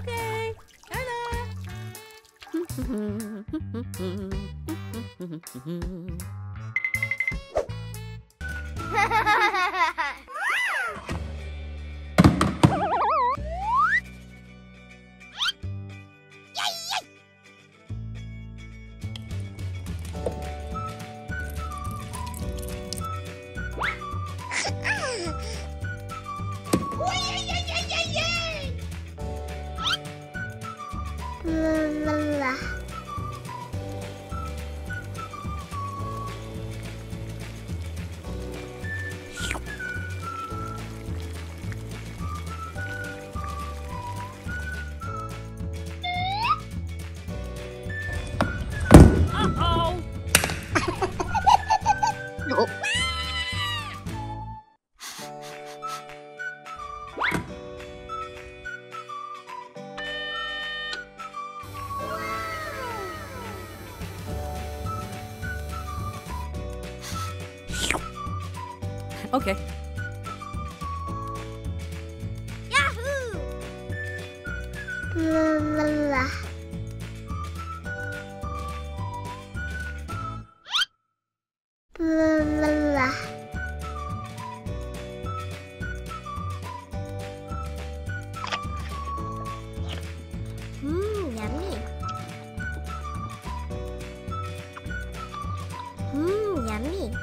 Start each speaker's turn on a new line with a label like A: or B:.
A: Okay. Carla.
B: La
C: la la.
D: Okay.
C: Yahoo! La, la, la. La, la, la. Mmm, yummy. Mmm, yummy.